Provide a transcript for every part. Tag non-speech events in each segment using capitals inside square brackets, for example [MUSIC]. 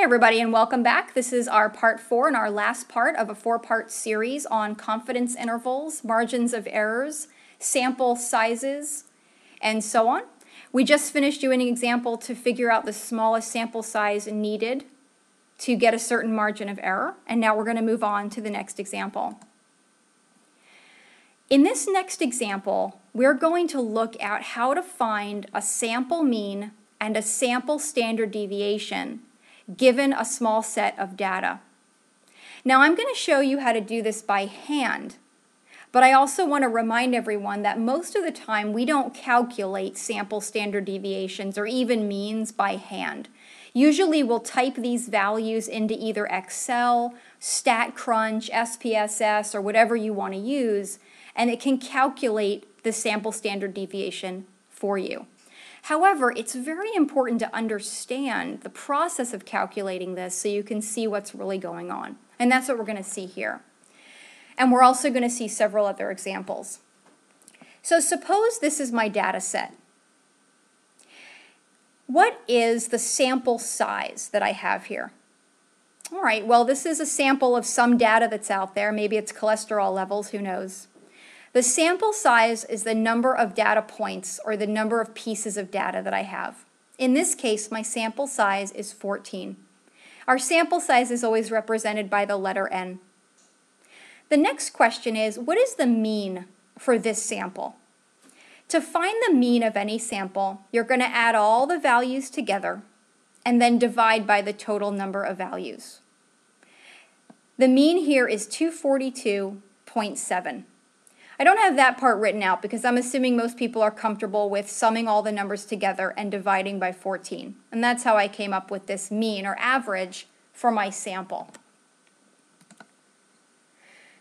Hey everybody and welcome back. This is our part four and our last part of a four-part series on confidence intervals, margins of errors, sample sizes, and so on. We just finished doing an example to figure out the smallest sample size needed to get a certain margin of error, and now we're going to move on to the next example. In this next example, we're going to look at how to find a sample mean and a sample standard deviation given a small set of data. Now I'm going to show you how to do this by hand but I also want to remind everyone that most of the time we don't calculate sample standard deviations or even means by hand. Usually we'll type these values into either Excel, StatCrunch, SPSS, or whatever you want to use, and it can calculate the sample standard deviation for you. However, it's very important to understand the process of calculating this so you can see what's really going on. And that's what we're going to see here. And we're also going to see several other examples. So suppose this is my data set. What is the sample size that I have here? All right, well, this is a sample of some data that's out there. Maybe it's cholesterol levels, who knows. The sample size is the number of data points or the number of pieces of data that I have. In this case, my sample size is 14. Our sample size is always represented by the letter n. The next question is, what is the mean for this sample? To find the mean of any sample, you're going to add all the values together and then divide by the total number of values. The mean here is 242.7. I don't have that part written out because I'm assuming most people are comfortable with summing all the numbers together and dividing by 14. And that's how I came up with this mean or average for my sample.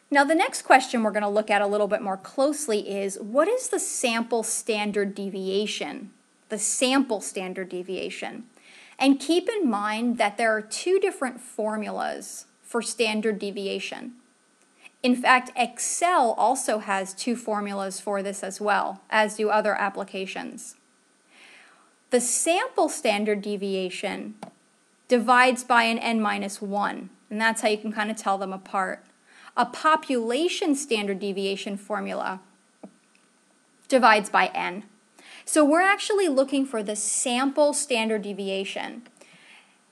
Now the next question we're going to look at a little bit more closely is what is the sample standard deviation? The sample standard deviation. And keep in mind that there are two different formulas for standard deviation. In fact, Excel also has two formulas for this as well, as do other applications. The sample standard deviation divides by an n minus 1, and that's how you can kind of tell them apart a population standard deviation formula divides by n. So we're actually looking for the sample standard deviation.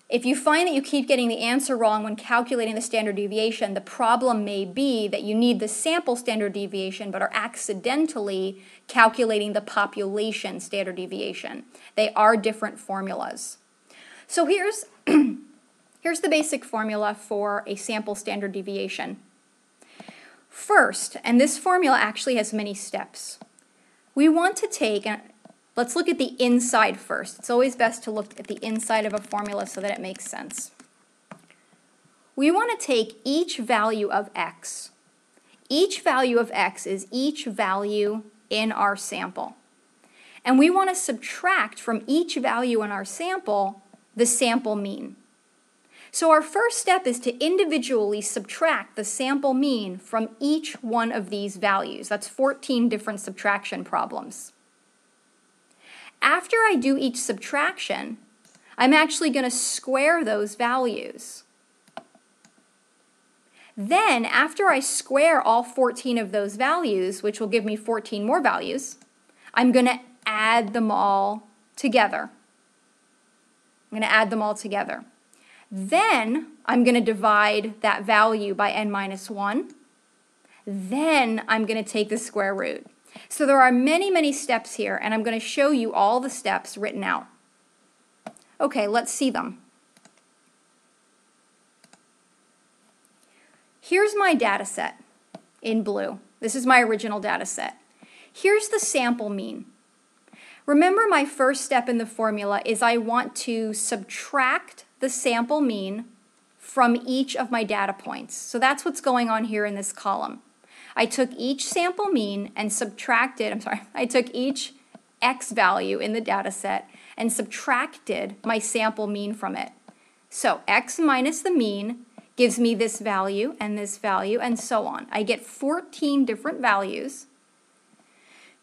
If you find that you keep getting the answer wrong when calculating the standard deviation, the problem may be that you need the sample standard deviation but are accidentally calculating the population standard deviation. They are different formulas. So here's, [CLEARS THROAT] here's the basic formula for a sample standard deviation. First, and this formula actually has many steps, we want to take, let's look at the inside first. It's always best to look at the inside of a formula so that it makes sense. We want to take each value of x. Each value of x is each value in our sample. And we want to subtract from each value in our sample the sample mean. So our first step is to individually subtract the sample mean from each one of these values. That's 14 different subtraction problems. After I do each subtraction, I'm actually going to square those values. Then, after I square all 14 of those values, which will give me 14 more values, I'm going to add them all together. I'm going to add them all together. Then I'm going to divide that value by n minus 1. Then I'm going to take the square root. So there are many, many steps here, and I'm going to show you all the steps written out. Okay, let's see them. Here's my data set in blue. This is my original data set. Here's the sample mean. Remember my first step in the formula is I want to subtract the sample mean from each of my data points. So that's what's going on here in this column. I took each sample mean and subtracted, I'm sorry, I took each x value in the data set and subtracted my sample mean from it. So x minus the mean gives me this value and this value and so on. I get 14 different values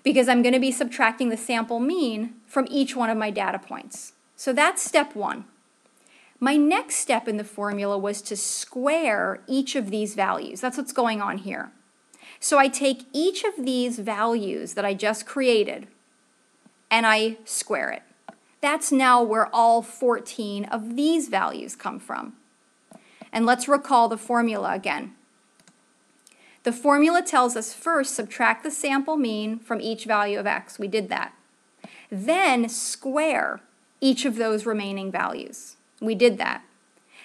because I'm going to be subtracting the sample mean from each one of my data points. So that's step one. My next step in the formula was to square each of these values. That's what's going on here. So I take each of these values that I just created and I square it. That's now where all 14 of these values come from. And let's recall the formula again. The formula tells us first subtract the sample mean from each value of x. We did that. Then square each of those remaining values. We did that.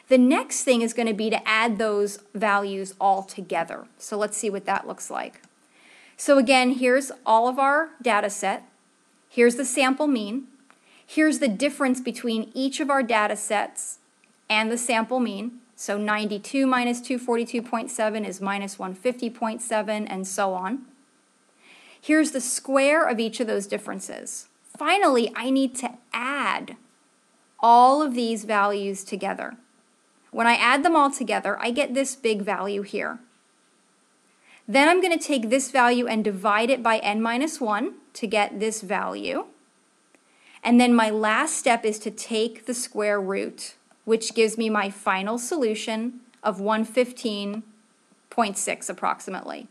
The next thing is going to be to add those values all together. So let's see what that looks like. So again, here's all of our data set. Here's the sample mean. Here's the difference between each of our data sets and the sample mean. So 92 minus 242.7 is minus 150.7 and so on. Here's the square of each of those differences. Finally, I need to add all of these values together. When I add them all together, I get this big value here. Then I'm going to take this value and divide it by n minus 1 to get this value. And then my last step is to take the square root, which gives me my final solution of 115.6 approximately.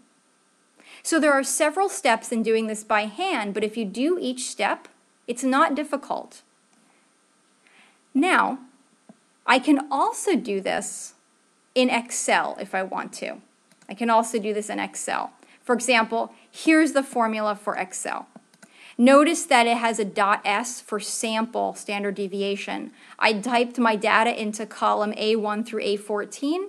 So there are several steps in doing this by hand, but if you do each step, it's not difficult. Now, I can also do this in Excel if I want to. I can also do this in Excel. For example, here's the formula for Excel. Notice that it has a .s for sample standard deviation. I typed my data into column A1 through A14,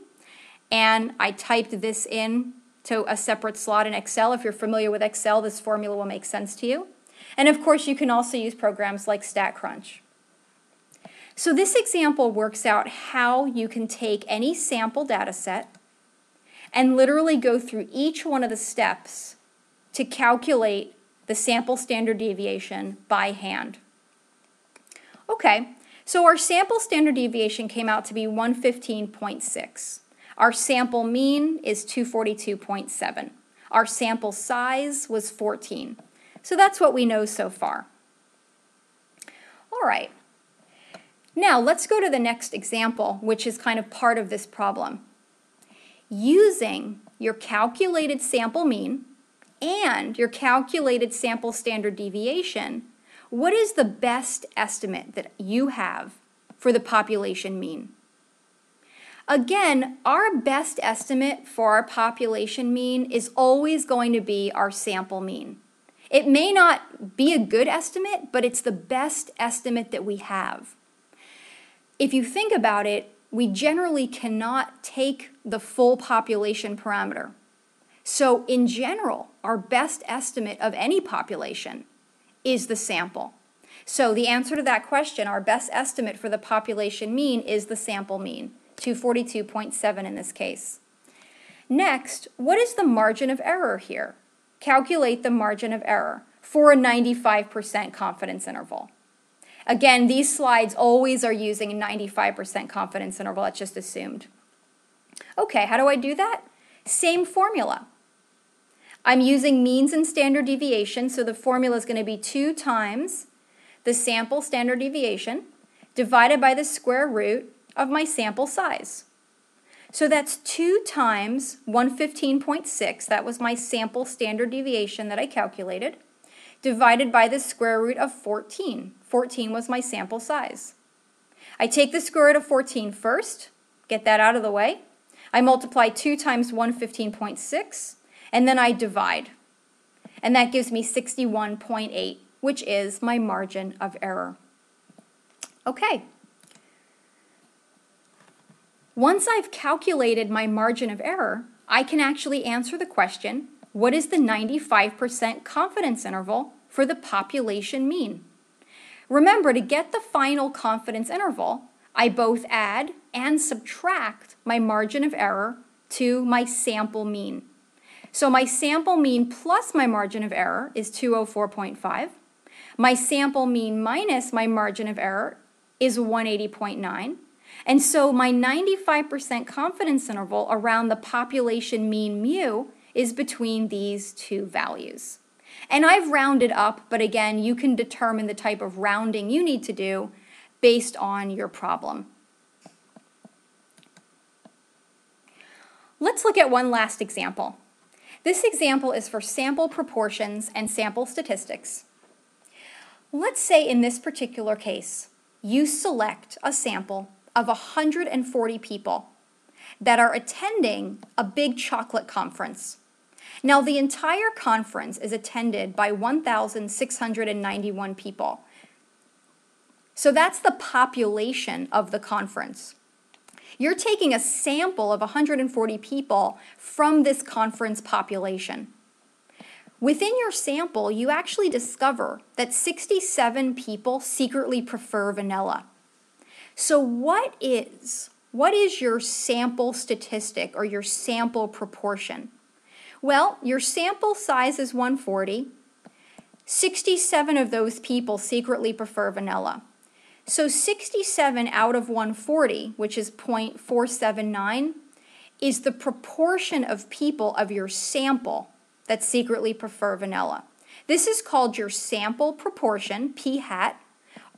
and I typed this in to a separate slot in Excel. If you're familiar with Excel, this formula will make sense to you. And of course, you can also use programs like StatCrunch. So this example works out how you can take any sample data set and literally go through each one of the steps to calculate the sample standard deviation by hand. Okay, so our sample standard deviation came out to be 115.6. Our sample mean is 242.7. Our sample size was 14. So that's what we know so far. All right, now let's go to the next example, which is kind of part of this problem. Using your calculated sample mean and your calculated sample standard deviation, what is the best estimate that you have for the population mean? Again, our best estimate for our population mean is always going to be our sample mean. It may not be a good estimate, but it's the best estimate that we have if you think about it, we generally cannot take the full population parameter. So, in general, our best estimate of any population is the sample. So, the answer to that question, our best estimate for the population mean is the sample mean, 242.7 in this case. Next, what is the margin of error here? Calculate the margin of error for a 95% confidence interval. Again, these slides always are using a 95% confidence interval, that's just assumed. Okay, how do I do that? Same formula. I'm using means and standard deviation, so the formula is going to be 2 times the sample standard deviation divided by the square root of my sample size. So that's 2 times 115.6, that was my sample standard deviation that I calculated, divided by the square root of 14. 14 was my sample size. I take the square root of 14 first, get that out of the way. I multiply 2 times 115.6, and then I divide. And that gives me 61.8, which is my margin of error. Okay. Once I've calculated my margin of error, I can actually answer the question, what is the 95% confidence interval for the population mean? Remember, to get the final confidence interval, I both add and subtract my margin of error to my sample mean. So my sample mean plus my margin of error is 204.5. My sample mean minus my margin of error is 180.9. And so my 95% confidence interval around the population mean mu is between these two values. And I've rounded up, but again, you can determine the type of rounding you need to do based on your problem. Let's look at one last example. This example is for sample proportions and sample statistics. Let's say in this particular case, you select a sample of 140 people that are attending a big chocolate conference. Now, the entire conference is attended by 1,691 people. So that's the population of the conference. You're taking a sample of 140 people from this conference population. Within your sample, you actually discover that 67 people secretly prefer vanilla. So what is what is your sample statistic or your sample proportion? Well, your sample size is 140. 67 of those people secretly prefer vanilla. So 67 out of 140, which is 0.479, is the proportion of people of your sample that secretly prefer vanilla. This is called your sample proportion, p hat,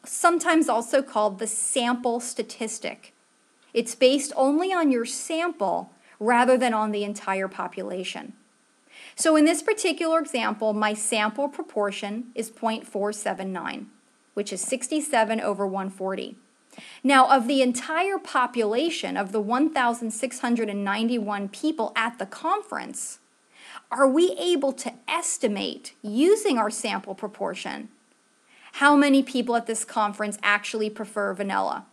sometimes also called the sample statistic. It's based only on your sample rather than on the entire population. So in this particular example, my sample proportion is 0.479 which is 67 over 140. Now, of the entire population of the 1,691 people at the conference, are we able to estimate using our sample proportion how many people at this conference actually prefer vanilla?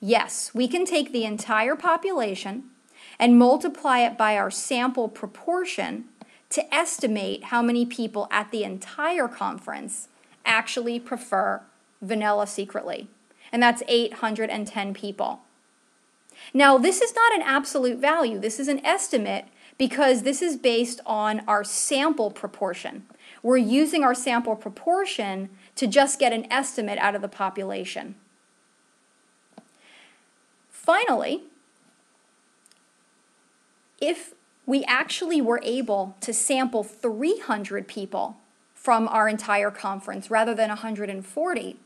Yes, we can take the entire population and multiply it by our sample proportion to estimate how many people at the entire conference actually prefer vanilla secretly, and that's 810 people. Now, this is not an absolute value, this is an estimate because this is based on our sample proportion. We're using our sample proportion to just get an estimate out of the population. Finally, if we actually were able to sample 300 people from our entire conference rather than 140,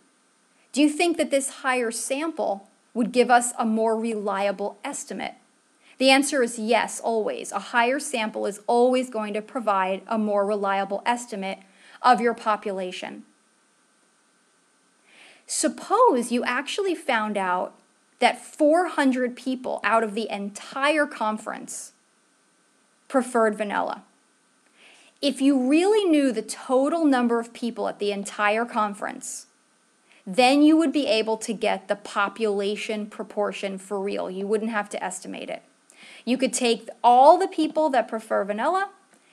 do you think that this higher sample would give us a more reliable estimate? The answer is yes, always. A higher sample is always going to provide a more reliable estimate of your population. Suppose you actually found out that 400 people out of the entire conference preferred vanilla. If you really knew the total number of people at the entire conference, then you would be able to get the population proportion for real. You wouldn't have to estimate it. You could take all the people that prefer vanilla,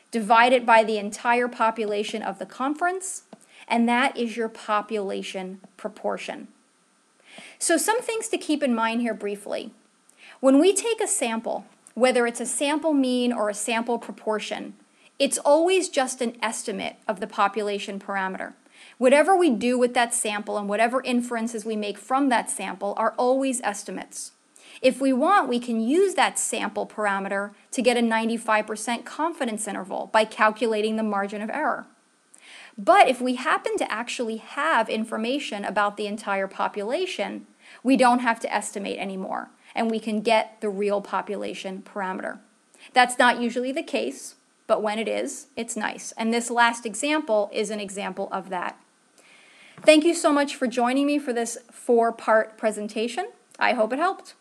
divide it by the entire population of the conference, and that is your population proportion. So, some things to keep in mind here briefly. When we take a sample, whether it's a sample mean or a sample proportion, it's always just an estimate of the population parameter. Whatever we do with that sample and whatever inferences we make from that sample are always estimates. If we want, we can use that sample parameter to get a 95% confidence interval by calculating the margin of error. But if we happen to actually have information about the entire population, we don't have to estimate anymore, and we can get the real population parameter. That's not usually the case, but when it is, it's nice. And this last example is an example of that. Thank you so much for joining me for this four part presentation. I hope it helped.